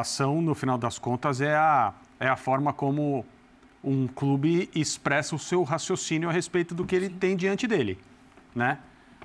ação, no final das contas, é a, é a forma como um clube expressa o seu raciocínio a respeito do que ele tem diante dele, né?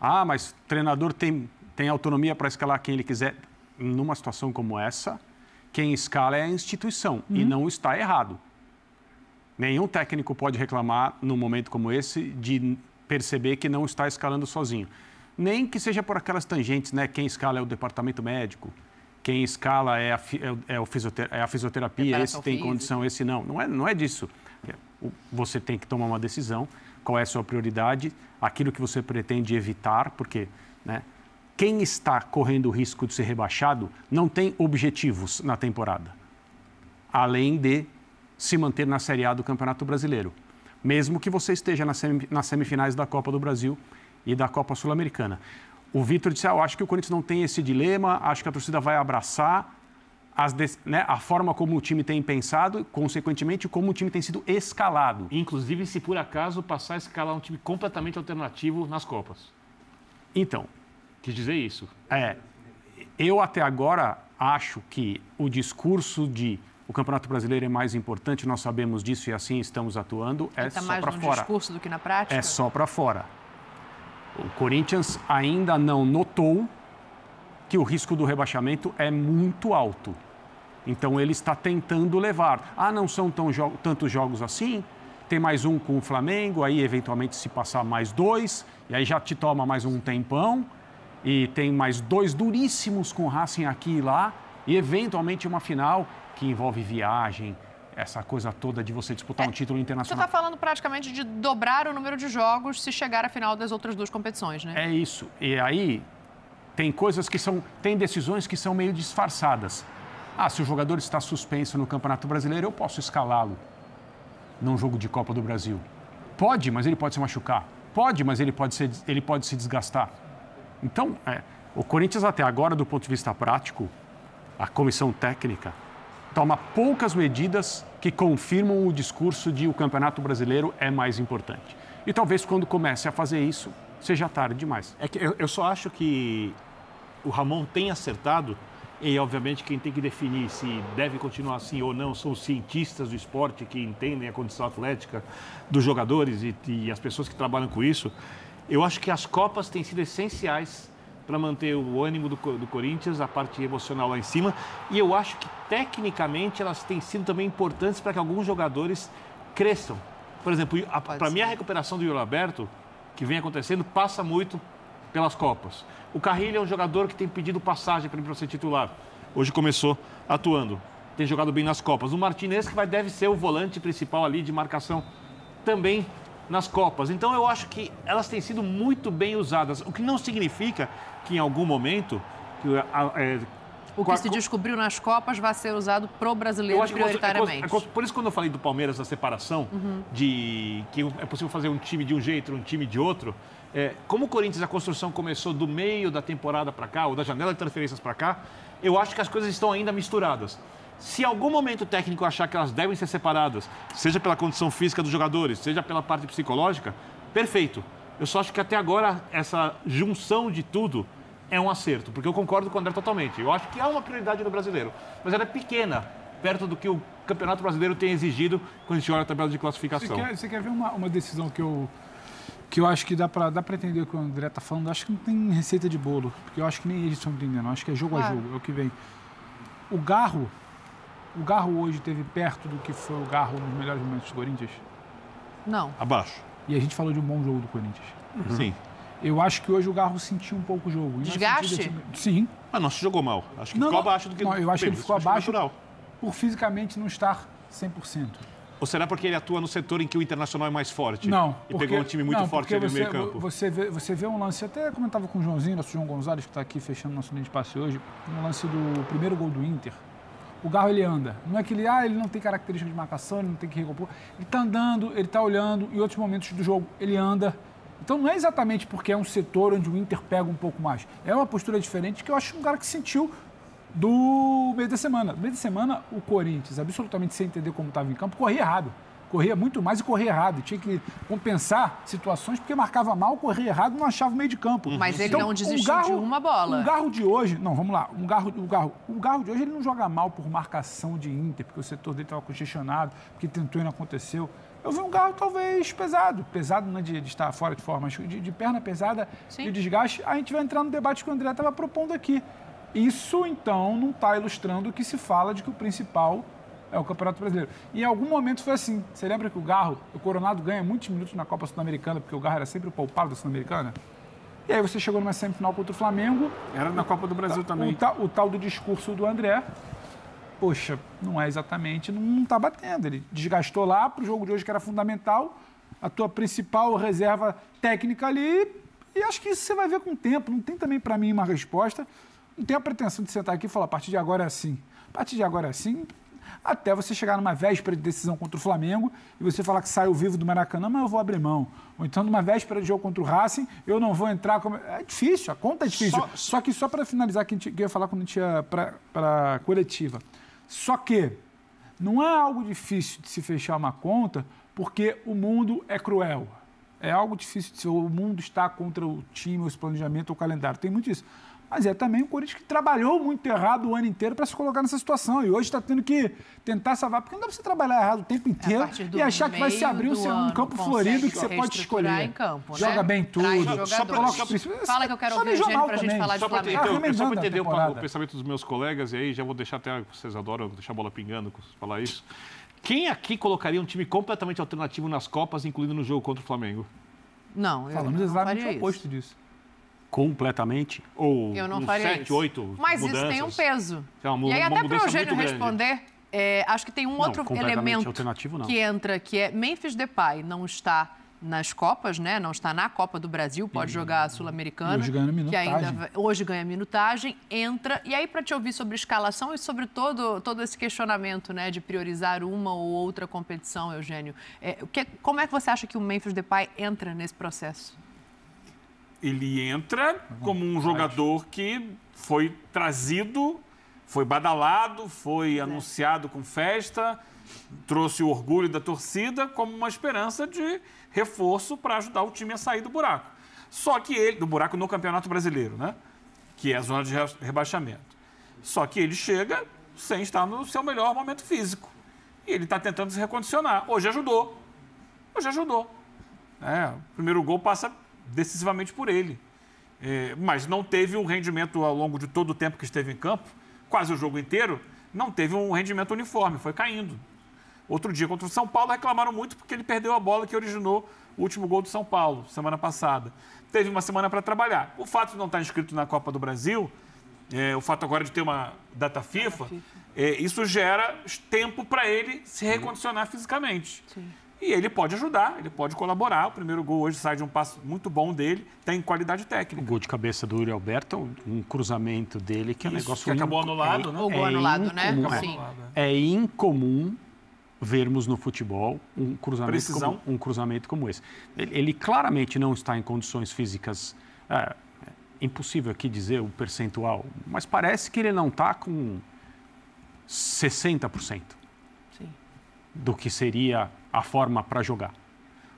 Ah, mas o treinador tem, tem autonomia para escalar quem ele quiser. Numa situação como essa, quem escala é a instituição uhum. e não está errado. Nenhum técnico pode reclamar num momento como esse de perceber que não está escalando sozinho. Nem que seja por aquelas tangentes, né? Quem escala é o departamento médico, quem escala é a, é, é, é a fisioterapia, esse tem física. condição, esse não. Não é, não é disso. Você tem que tomar uma decisão, qual é a sua prioridade, aquilo que você pretende evitar, porque né, quem está correndo o risco de ser rebaixado não tem objetivos na temporada, além de se manter na Série A do Campeonato Brasileiro, mesmo que você esteja nas semifinais da Copa do Brasil e da Copa Sul-Americana. O Vitor disse: ah, Eu acho que o Corinthians não tem esse dilema, acho que a torcida vai abraçar as, né, a forma como o time tem pensado, consequentemente, como o time tem sido escalado. Inclusive, se por acaso passar a escalar um time completamente alternativo nas Copas. Então. Quis dizer isso. É. Eu até agora acho que o discurso de o Campeonato Brasileiro é mais importante, nós sabemos disso e assim estamos atuando, é tá só para fora. mais no discurso do que na prática? É só para fora. O Corinthians ainda não notou que o risco do rebaixamento é muito alto. Então ele está tentando levar. Ah, não são tão jo tantos jogos assim? Tem mais um com o Flamengo, aí eventualmente se passar mais dois, e aí já te toma mais um tempão. E tem mais dois duríssimos com o Racing aqui e lá, e eventualmente uma final que envolve viagem, essa coisa toda de você disputar é, um título internacional. Você está falando praticamente de dobrar o número de jogos se chegar à final das outras duas competições, né? É isso. E aí tem coisas que são, tem decisões que são meio disfarçadas. Ah, se o jogador está suspenso no Campeonato Brasileiro, eu posso escalá-lo num jogo de Copa do Brasil. Pode, mas ele pode se machucar. Pode, mas ele pode, ser, ele pode se desgastar. Então, é, o Corinthians até agora, do ponto de vista prático, a comissão técnica toma poucas medidas que confirmam o discurso de o Campeonato Brasileiro é mais importante. E talvez quando comece a fazer isso, seja tarde demais. É que eu, eu só acho que o Ramon tem acertado e, obviamente, quem tem que definir se deve continuar assim ou não são os cientistas do esporte que entendem a condição atlética dos jogadores e, e as pessoas que trabalham com isso. Eu acho que as Copas têm sido essenciais para manter o ânimo do, do, Corinthians, a parte emocional lá em cima. E eu acho que, tecnicamente, elas têm sido também importantes para que alguns jogadores cresçam. Por exemplo, para mim, a recuperação do Yuri Alberto, que vem acontecendo, passa muito pelas Copas. O Carrilho é um jogador que tem pedido passagem para ser titular. Hoje começou atuando. Tem jogado bem nas Copas. O Martinez, que vai, deve ser o volante principal ali de marcação, também nas Copas. Então eu acho que elas têm sido muito bem usadas, o que não significa que em algum momento. É, o que se descobriu nas Copas vai ser usado pro brasileiro é prioritariamente. É, por isso, quando eu falei do Palmeiras da separação, uhum. de que é possível fazer um time de um jeito, um time de outro, é, como o Corinthians, a construção começou do meio da temporada para cá, ou da janela de transferências para cá, eu acho que as coisas estão ainda misturadas. Se em algum momento o técnico achar que elas devem ser separadas, seja pela condição física dos jogadores, seja pela parte psicológica, perfeito. Eu só acho que até agora essa junção de tudo é um acerto, porque eu concordo com o André totalmente. Eu acho que há uma prioridade no brasileiro, mas ela é pequena, perto do que o Campeonato Brasileiro tem exigido quando a gente olha a tabela de classificação. Você quer, você quer ver uma, uma, decisão que eu, que eu acho que dá para dá entender o que o André está falando? Eu acho que não tem receita de bolo, porque eu acho que nem eles estão entendendo. Eu acho que é jogo ah. a jogo, é o que vem. O Garro, o Garro hoje teve perto do que foi o Garro nos melhores momentos do Corinthians? Não. Abaixo. E a gente falou de um bom jogo do Corinthians. Uhum. Sim. Eu acho que hoje o Garro sentiu um pouco o jogo. Desgaste? De... Sim. Mas não se jogou mal. Acho que não, ficou não, abaixo do que... Não, eu acho que ele ficou abaixo natural. por fisicamente não estar 100%. Ou será porque ele atua no setor em que o Internacional é mais forte? Não. E porque, pegou um time muito não, forte ali você, no meio campo? Você vê, você vê um lance, até comentava com o Joãozinho, nosso João Gonzalez, que está aqui fechando nosso linha de passe hoje, um lance do primeiro gol do Inter o Garro ele anda. Não é que ele, ah, ele não tem característica de marcação, ele não tem que recompor. Ele está andando, ele está olhando, em outros momentos do jogo ele anda. Então não é exatamente porque é um setor onde o Inter pega um pouco mais. É uma postura diferente que eu acho um cara que sentiu do meio da semana. No meio da semana, o Corinthians, absolutamente sem entender como estava em campo, corria errado. Corria muito mais e corria errado. Tinha que compensar situações porque marcava mal, corria errado, não achava o meio de campo. Mas ele então, não desistiu um garro, de uma bola. Um garro de hoje, não, vamos lá, um garro, um garro, o garro de hoje ele não joga mal por marcação de Inter, porque o setor dele estava congestionado, porque tentou e não aconteceu. Eu vi um garro talvez pesado, pesado não é de, de estar fora de forma, mas de, de perna pesada, Sim. de desgaste. A gente vai entrar no debate que o André estava propondo aqui. Isso, então, não está ilustrando o que se fala de que o principal é o Campeonato Brasileiro. E em algum momento foi assim. Você lembra que o Garro, o Coronado ganha muitos minutos na Copa Sul-Americana, porque o Garro era sempre o poupado da Sul-Americana? E aí você chegou numa semifinal contra o Flamengo. Era na Copa do Brasil o, também. O, tal, o tal do discurso do André. Poxa, não é exatamente, não está batendo. Ele desgastou lá para o jogo de hoje que era fundamental, a tua principal reserva técnica ali, e acho que isso você vai ver com o tempo. Não tem também para mim uma resposta. Não tenho a pretensão de sentar aqui e falar, a partir de agora é assim. A partir de agora é assim, até você chegar numa véspera de decisão contra o Flamengo e você falar que saiu vivo do Maracanã, mas eu vou abrir mão. Ou então, numa véspera de jogo contra o Racing, eu não vou entrar como. É difícil, a conta é difícil. Só, só que só para finalizar, que, a gente, que eu ia falar quando a gente ia para a coletiva. Só que não é algo difícil de se fechar uma conta, porque o mundo é cruel. É algo difícil de se o mundo está contra o time, o planejamento, o calendário. Tem muito isso. Mas é também um Corinthians que trabalhou muito errado o ano inteiro para se colocar nessa situação. E hoje está tendo que tentar salvar, porque não dá para você trabalhar errado o tempo inteiro e achar que vai se abrir um, um campo florido que você pode escolher. Campo, né? Joga bem tudo. Só pra, só pra, Fala que eu quero ouvir o para a gente falar de Flamengo. Entender, só para entender o pensamento dos meus colegas, e aí já vou deixar até, vocês adoram deixar a bola pingando, falar isso. Quem aqui colocaria um time completamente alternativo nas Copas, incluindo no jogo contra o Flamengo? Não, eu Falamos exatamente o oposto disso completamente? Ou eu não faria 7, isso. 8 Mas mudanças. isso tem um peso. É uma, e aí, até para o Eugênio responder, é, acho que tem um não, outro elemento que entra, que é Memphis Depay não está nas Copas, né? Não está na Copa do Brasil, pode e, jogar a Sul-Americana. Hoje ganha minutagem. Que ainda, hoje ganha minutagem, entra. E aí, para te ouvir sobre escalação e sobre todo, todo esse questionamento, né? De priorizar uma ou outra competição, Eugênio. É, que, como é que você acha que o Memphis Depay entra nesse processo? Ele entra como um jogador que foi trazido, foi badalado, foi anunciado com festa, trouxe o orgulho da torcida como uma esperança de reforço para ajudar o time a sair do buraco. Só que ele, do buraco no Campeonato Brasileiro, né? Que é a zona de rebaixamento. Só que ele chega sem estar no seu melhor momento físico. E ele está tentando se recondicionar. Hoje ajudou. Hoje ajudou. É, o primeiro gol passa decisivamente por ele. É, mas não teve um rendimento ao longo de todo o tempo que esteve em campo, quase o jogo inteiro, não teve um rendimento uniforme, foi caindo. Outro dia contra o São Paulo reclamaram muito porque ele perdeu a bola que originou o último gol do São Paulo, semana passada. Teve uma semana para trabalhar. O fato de não estar inscrito na Copa do Brasil, é, o fato agora de ter uma data FIFA, é, isso gera tempo para ele se recondicionar fisicamente. Sim. E ele pode ajudar, ele pode colaborar. O primeiro gol hoje sai de um passo muito bom dele, tem qualidade técnica. O gol de cabeça do Yuri Alberto, um cruzamento dele que é um negócio... que acabou anulado, é, né? O gol é anulado, né? Sim. É incomum vermos no futebol um cruzamento, como, um cruzamento como esse. Ele, ele, claramente não está em condições físicas... É, é impossível aqui dizer o percentual, mas parece que ele não está com 60% Sim. Do que seria a forma para jogar.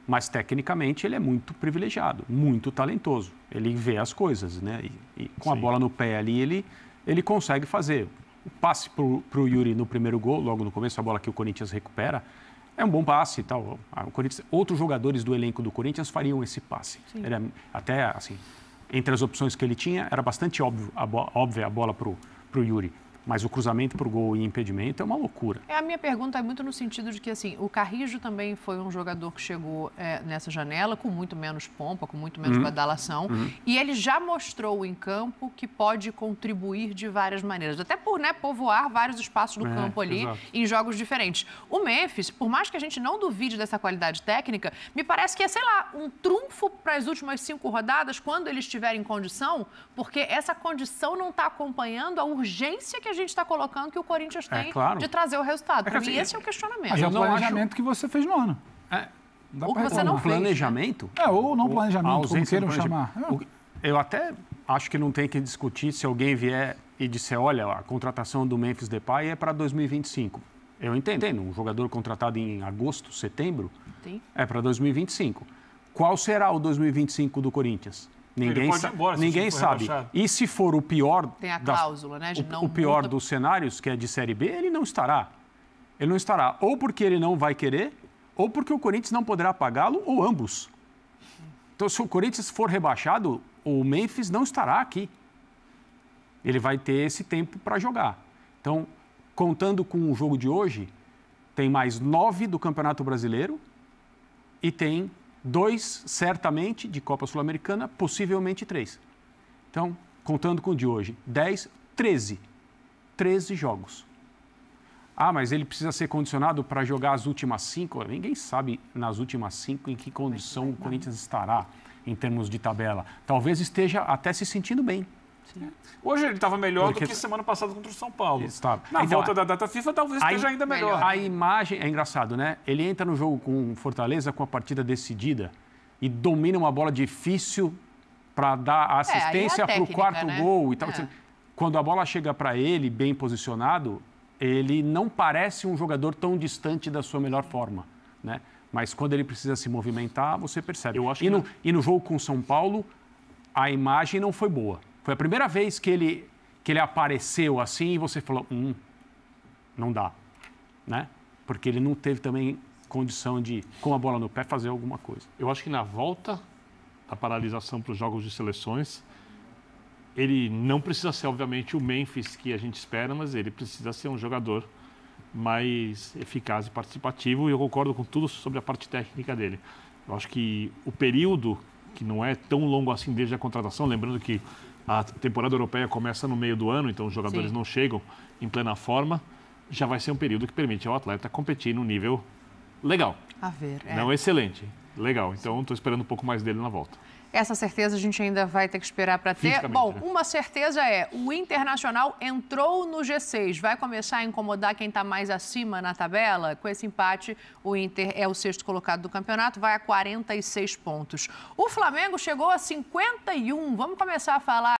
Mas tecnicamente ele é muito privilegiado, muito talentoso. Ele vê as coisas, né? E, e com Sim. a bola no pé ali, ele, ele consegue fazer. O passe para o Yuri no primeiro gol, logo no começo, a bola que o Corinthians recupera, é um bom passe e tal. O Corinthians, outros jogadores do elenco do Corinthians fariam esse passe. Era, até assim, entre as opções que ele tinha, era bastante óbvio, a óbvia a bola para o Yuri. Mas o cruzamento para o gol e impedimento é uma loucura. É, a minha pergunta é muito no sentido de que assim, o Carrijo também foi um jogador que chegou é, nessa janela com muito menos pompa, com muito menos uhum. badalação. Uhum. E ele já mostrou em campo que pode contribuir de várias maneiras. Até por né, povoar vários espaços do é, campo ali exato. em jogos diferentes. O Memphis, por mais que a gente não duvide dessa qualidade técnica, me parece que é, sei lá, um trunfo para as últimas cinco rodadas, quando ele estiver em condição, porque essa condição não está acompanhando a urgência que a gente está colocando que o Corinthians é, tem é, claro. de trazer o resultado. É Para mim, assim, esse é o questionamento. Mas é o planejamento acho... que você fez no ano. É. Ou que você não fez. planejamento? Né? É, ou não planejamento, como queiram chamar. Eu até acho que não tem que discutir se alguém vier e disser, olha, a contratação do Memphis Depay é para 2025. Eu entendo. Um jogador contratado em agosto, setembro, Sim. é para 2025. Qual será o 2025 do Corinthians? Ninguém, pode ir sa- embora ninguém sabe. rebaixado. E se for o pior. Tem a cláusula, né, de o, o pior multa- dos cenários, que é de Série B, ele não estará. Ele não estará. Ou porque ele não vai querer, ou porque o Corinthians não poderá pagá-lo, ou ambos. Então, se o Corinthians for rebaixado, o Memphis não estará aqui. Ele vai ter esse tempo para jogar. Então, contando com o jogo de hoje, tem mais nove do Campeonato Brasileiro e tem dois, certamente, de Copa Sul-Americana, possivelmente três. Então, contando com o de hoje, 10, 13. 13 jogos. Ah, mas ele precisa ser condicionado para jogar as últimas cinco? Ninguém sabe nas últimas cinco em que condição o Corinthians estará em termos de tabela. Talvez esteja até se sentindo bem. Hoje ele estava melhor Porque- do que semana passada contra o São Paulo. Estava. Na Então, volta da data FIFA, talvez aí- esteja ainda melhor. A imagem é engraçado, né? Ele entra no jogo com Fortaleza com a partida decidida e domina uma bola difícil para dar assistência para o quarto né? gol e tal. É. Quando a bola chega para ele bem posicionado, ele não parece um jogador tão distante da sua melhor forma, né? Mas quando ele precisa se movimentar, você percebe. Eu acho e, no, não. e no jogo com São Paulo, a imagem não foi boa. Foi a primeira vez que ele, que ele apareceu assim e você falou, hum, não dá, né? Porque ele não teve também condição de, com a bola no pé, fazer alguma coisa. Eu acho que na volta da paralisação para os jogos de seleções, ele não precisa ser, obviamente, o Memphis que a gente espera, mas ele precisa ser um jogador mais eficaz e participativo. E eu concordo com tudo sobre a parte técnica dele. Eu acho que o período, que não é tão longo assim desde a contratação, lembrando que a temporada europeia começa no meio do ano, então os jogadores Sim. não chegam em plena forma, já vai ser um período que permite ao atleta competir no nível legal. A ver. é. Não excelente. Legal. Então, estou esperando um pouco mais dele na volta. Essa certeza a gente ainda vai ter que esperar para ter. Bom, né? uma certeza é: o Internacional entrou no G6. Vai começar a incomodar quem está mais acima na tabela? Com esse empate, o Inter é o sexto colocado do campeonato, vai a 46 pontos. O Flamengo chegou a 51. Vamos começar a falar.